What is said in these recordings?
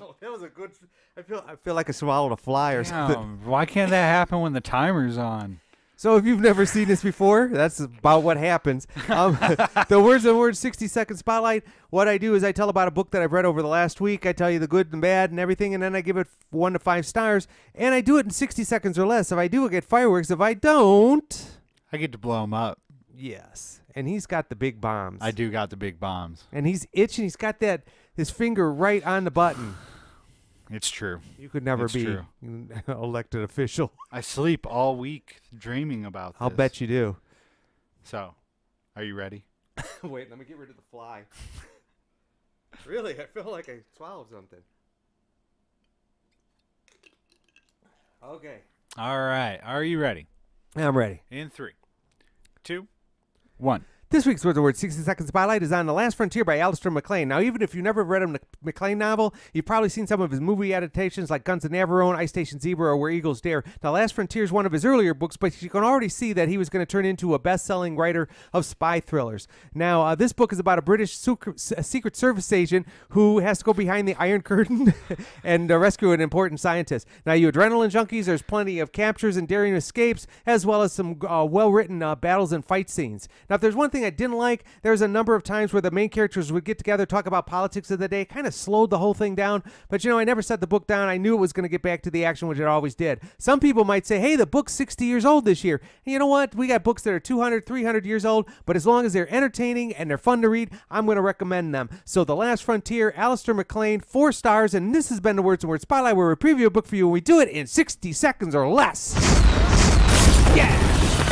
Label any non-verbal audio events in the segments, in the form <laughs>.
Oh, that was a good. I feel I feel like I swallowed a fly or Damn, something. <laughs> Why can't that happen when the timer's on? So if you've never seen this before, that's about what happens. Um, <laughs> the words of words 60 second spotlight. What I do is I tell about a book that I've read over the last week. I tell you the good and bad and everything, and then I give it one to five stars. And I do it in 60 seconds or less. If I do, I get fireworks. If I don't, I get to blow them up yes. And he's got the big bombs. I do got the big bombs. And he's itching. He's got that his finger right on the button. <sighs> It's true. You could never It's be true. an <laughs> elected official. I sleep all week dreaming about this. I'll bet you do. So, are you ready? <laughs> Wait, let me get rid of the fly. <laughs> really, I feel like I swallowed something. Okay. All right. Are you ready? I'm ready. In three, two, one. This week's Words of the Words 60 Second Spotlight is on The Last Frontier by Alistair MacLean. Now, even if you've never read a MacLean novel, you've probably seen some of his movie adaptations like Guns of Navarone, Ice Station Zebra, or Where Eagles Dare. Now, Last Frontier is one of his earlier books, but you can already see that he was going to turn into a best-selling writer of spy thrillers. Now, uh, this book is about a British secret, Secret Service agent who has to go behind the Iron <laughs> Curtain and uh, rescue an important scientist. Now, you adrenaline junkies, there's plenty of captures and daring escapes, as well as some uh, well-written uh, battles and fight scenes. Now, if there's one thing I didn't like, there was a number of times where the main characters would get together, talk about politics of the day, kind of slowed the whole thing down. But you know, I never set the book down. I knew it was going to get back to the action, which it always did. Some people might say, hey, the book's 60 years old this year. And you know what? We got books that are 200, 300 years old, but as long as they're entertaining and they're fun to read, I'm going to recommend them. So, The Last Frontier, Alistair MacLean, four stars, and this has been the Words and Words Spotlight, where we preview a book for you and we do it in 60 seconds or less.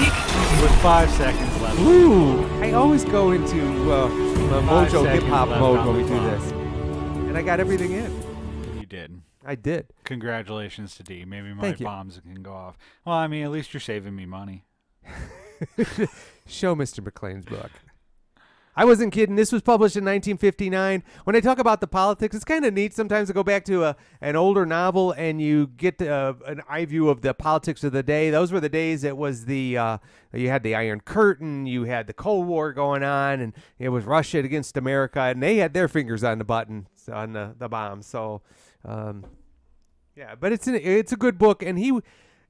With five seconds left. Ooh, I always go into uh, Five mojo hip hop mode when we do clock. this. And I got everything in. You did. I did. Congratulations to Dee. Maybe my Thank you. bombs can go off. Well, I mean, at least you're saving me money. <laughs> Show Mr. MacLean's book. I wasn't kidding. This was published in 1959. When I talk about the politics, it's kind of neat sometimes to go back to a, an older novel and you get uh, an eye view of the politics of the day. Those were the days it was the uh, you had the Iron Curtain, you had the Cold War going on, and it was Russia against America, and they had their fingers on the button on the the bomb. So, um, yeah, but it's an, it's a good book, and he.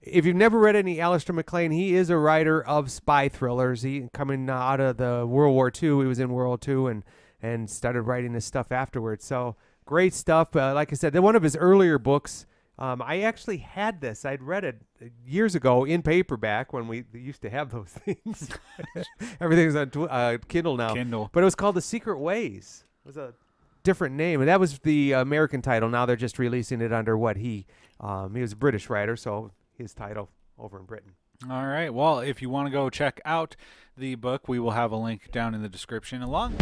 If you've never read any Alistair MacLean, he is a writer of spy thrillers. He coming out of the World War II, he was in World War II and and started writing this stuff afterwards. So great stuff. Uh, like I said, one of his earlier books. Um, I actually had this. I'd read it years ago in paperback when we used to have those <laughs> things. <laughs> Everything's on tw- uh, Kindle now. Kindle. But it was called The Secret Ways. It was a different name, and that was the American title. Now they're just releasing it under what he um, he was a British writer, so his title over in Britain. All right. Well, if you want to go check out the book, we will have a link down in the description along.